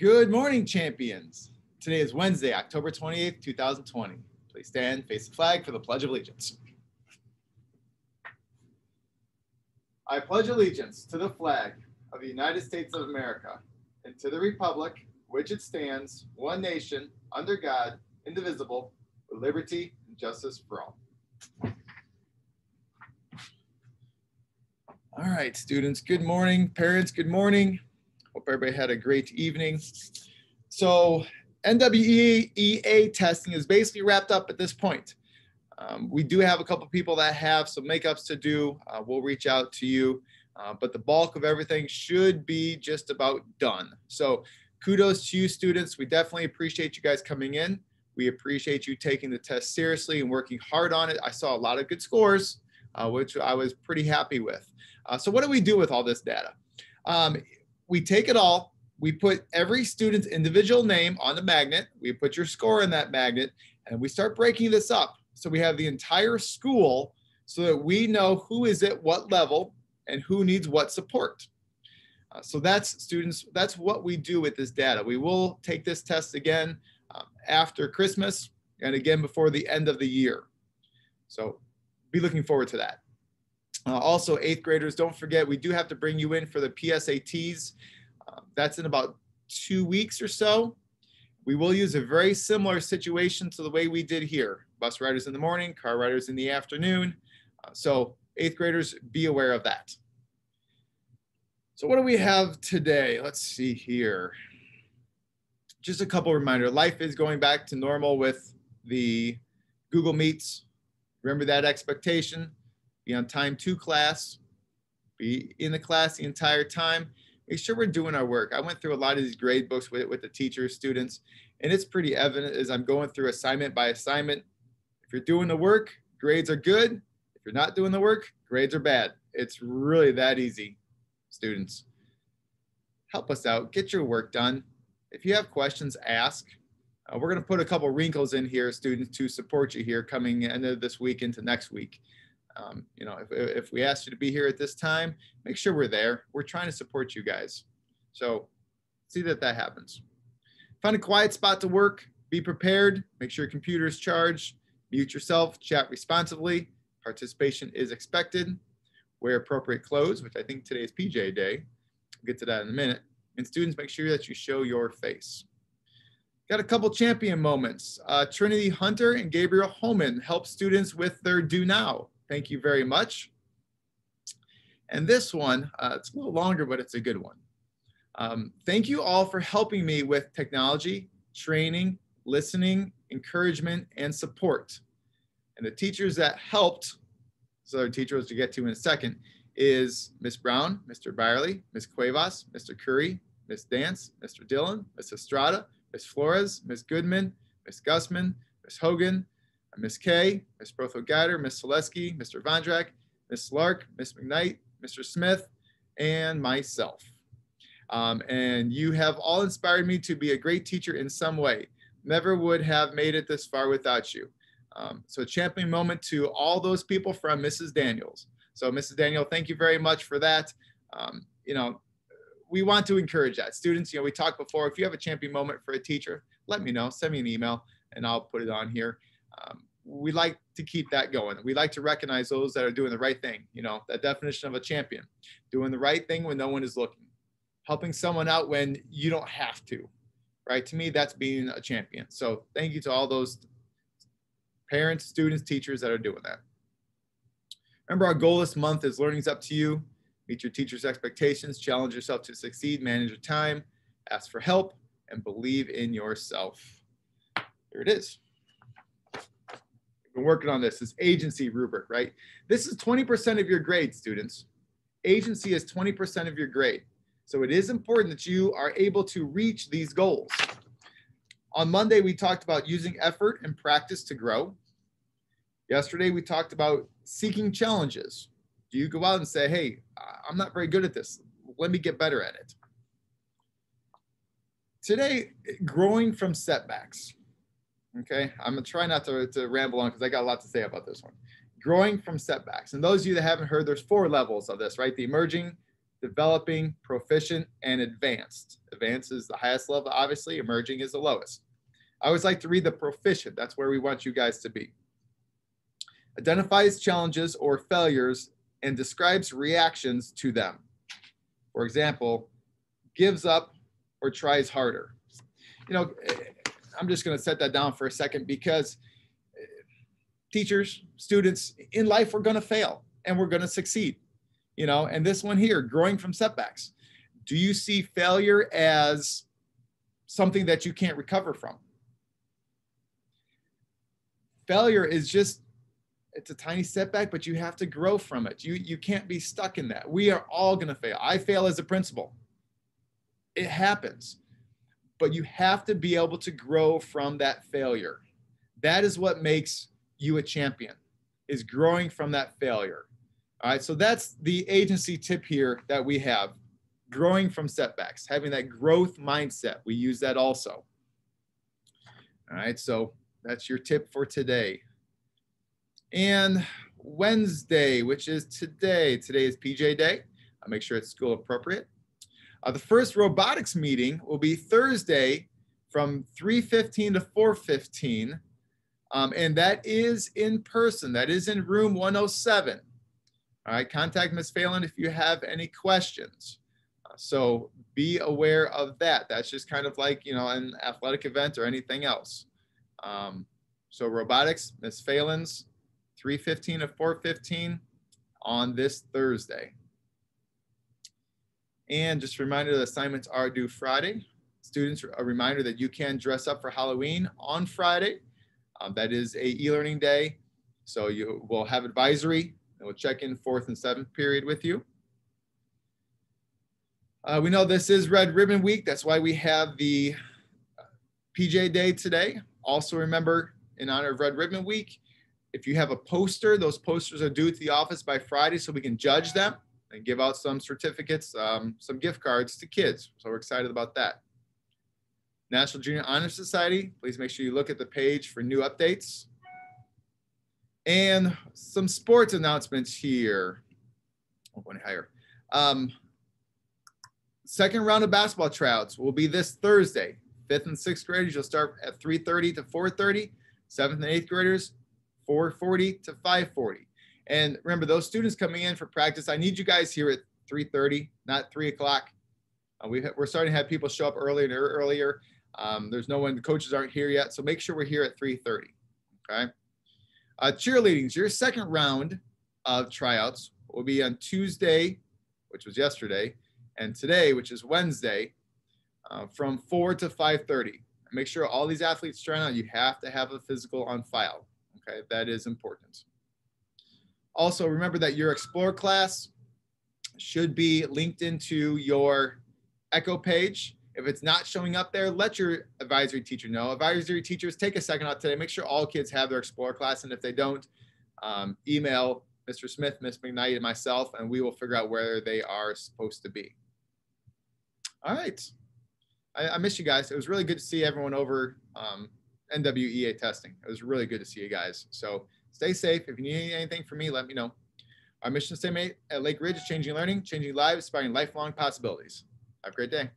Good morning, champions. Today is Wednesday, October 28th, 2020. Please stand, face the flag for the Pledge of Allegiance. I pledge allegiance to the flag of the United States of America and to the republic which it stands, one nation, under God, indivisible, with liberty and justice for all. All right, students, good morning. Parents, good morning. Hope everybody had a great evening. So NWEA testing is basically wrapped up at this point. Um, we do have a couple people that have some makeups to do. Uh, we'll reach out to you, uh, but the bulk of everything should be just about done. So kudos to you students. We definitely appreciate you guys coming in. We appreciate you taking the test seriously and working hard on it. I saw a lot of good scores, uh, which I was pretty happy with. Uh, so what do we do with all this data? Um, we take it all, we put every student's individual name on the magnet, we put your score in that magnet, and we start breaking this up. So we have the entire school so that we know who is at what level and who needs what support. Uh, so that's students, that's what we do with this data. We will take this test again um, after Christmas and again before the end of the year. So be looking forward to that. Uh, also, eighth graders, don't forget, we do have to bring you in for the PSATs. Uh, that's in about two weeks or so. We will use a very similar situation to the way we did here. Bus riders in the morning, car riders in the afternoon. Uh, so eighth graders, be aware of that. So what do we have today? Let's see here. Just a couple reminder, life is going back to normal with the Google Meets. Remember that expectation be on time to class, be in the class the entire time. Make sure we're doing our work. I went through a lot of these grade books with, with the teachers, students, and it's pretty evident as I'm going through assignment by assignment. If you're doing the work, grades are good. If you're not doing the work, grades are bad. It's really that easy, students. Help us out, get your work done. If you have questions, ask. Uh, we're going to put a couple wrinkles in here, students, to support you here coming end of this week into next week. Um, you know, if, if we asked you to be here at this time, make sure we're there. We're trying to support you guys. So see that that happens. Find a quiet spot to work. Be prepared. Make sure your computer is charged. Mute yourself. Chat responsibly. Participation is expected. Wear appropriate clothes, which I think today is PJ day. We'll get to that in a minute. And students, make sure that you show your face. Got a couple champion moments. Uh, Trinity Hunter and Gabriel Holman help students with their do now. Thank you very much. And this one, uh, it's a little longer, but it's a good one. Um, thank you all for helping me with technology, training, listening, encouragement, and support. And the teachers that helped, so our teachers to get to in a second, is Miss Brown, Mr. Byerly, Miss Cuevas, Mr. Curry, Miss Dance, Mr. Dillon, Miss Estrada, Miss Flores, Miss Goodman, Miss Gusman, Miss Hogan, Miss Kay, Miss Brotho Miss Selesky, Mr. Vondrak, Miss Lark, Miss McKnight, Mr. Smith, and myself. Um, and you have all inspired me to be a great teacher in some way. Never would have made it this far without you. Um, so a champion moment to all those people from Mrs. Daniels. So Mrs. Daniel, thank you very much for that. Um, you know, we want to encourage that. Students, you know, we talked before, if you have a champion moment for a teacher, let me know, send me an email and I'll put it on here um, we like to keep that going. We like to recognize those that are doing the right thing. You know, that definition of a champion, doing the right thing when no one is looking, helping someone out when you don't have to, right? To me, that's being a champion. So thank you to all those parents, students, teachers that are doing that. Remember, our goal this month is learning's up to you. Meet your teacher's expectations, challenge yourself to succeed, manage your time, ask for help, and believe in yourself. Here it is been working on this, this agency rubric, right? This is 20% of your grade, students. Agency is 20% of your grade. So it is important that you are able to reach these goals. On Monday, we talked about using effort and practice to grow. Yesterday, we talked about seeking challenges. Do you go out and say, hey, I'm not very good at this. Let me get better at it. Today, growing from setbacks. Okay, I'm gonna try not to, to ramble on because I got a lot to say about this one. Growing from setbacks. And those of you that haven't heard, there's four levels of this, right? The emerging, developing, proficient, and advanced. Advanced is the highest level, obviously, emerging is the lowest. I always like to read the proficient. That's where we want you guys to be. Identifies challenges or failures and describes reactions to them. For example, gives up or tries harder. You know, I'm just going to set that down for a second because eh, teachers, students in life, we're going to fail and we're going to succeed. You know, and this one here, growing from setbacks. Do you see failure as something that you can't recover from? Failure is just it's a tiny setback, but you have to grow from it. You you can't be stuck in that. We are all going to fail. I fail as a principal. It happens. But you have to be able to grow from that failure. That is what makes you a champion. Is growing from that failure. All right, so that's the agency tip here that we have. Growing from setbacks, having that growth mindset. We use that also. All right, so that's your tip for today. And Wednesday, which is today, today is PJ Day. I'll make sure it's school appropriate. Uh, the first robotics meeting will be Thursday from 3.15 to 4.15. Um, and that is in person. That is in room 107. All right, contact Ms. Phelan if you have any questions. Uh, so be aware of that. That's just kind of like, you know, an athletic event or anything else. Um, so robotics, Ms. Phelan's 315 to 415 on this Thursday. And just a reminder the assignments are due Friday. Students, a reminder that you can dress up for Halloween on Friday. Um, that is a e-learning day. So you will have advisory and we'll check in fourth and seventh period with you. Uh, we know this is Red Ribbon Week. That's why we have the PJ Day today. Also remember, in honor of Red Ribbon Week, if you have a poster, those posters are due to the office by Friday so we can judge them and give out some certificates, um, some gift cards to kids. So we're excited about that. National Junior Honor Society, please make sure you look at the page for new updates. And some sports announcements here. Oh, one higher. Um, second round of basketball tryouts will be this Thursday. Fifth and sixth graders, you'll start at 3.30 to 4.30. Seventh and eighth graders, 440 to 540. And remember, those students coming in for practice, I need you guys here at 3.30, not 3 o'clock. Uh, we are starting to have people show up earlier and earlier. Um, there's no one, the coaches aren't here yet, so make sure we're here at 3.30, okay? Uh, cheerleadings, your second round of tryouts will be on Tuesday, which was yesterday, and today, which is Wednesday, uh, from 4 to 5.30. Make sure all these athletes try out, you have to have a physical on file. Okay, that is important. Also, remember that your Explore class should be linked into your Echo page. If it's not showing up there, let your advisory teacher know. Advisory teachers, take a second out today. Make sure all kids have their Explore class. And if they don't, um, email Mr. Smith, Ms. McKnight, and myself, and we will figure out where they are supposed to be. All right. I, I miss you guys. It was really good to see everyone over um, NWEA testing. It was really good to see you guys. So stay safe. If you need anything from me, let me know. Our mission statement at Lake Ridge is changing learning, changing lives, inspiring lifelong possibilities. Have a great day.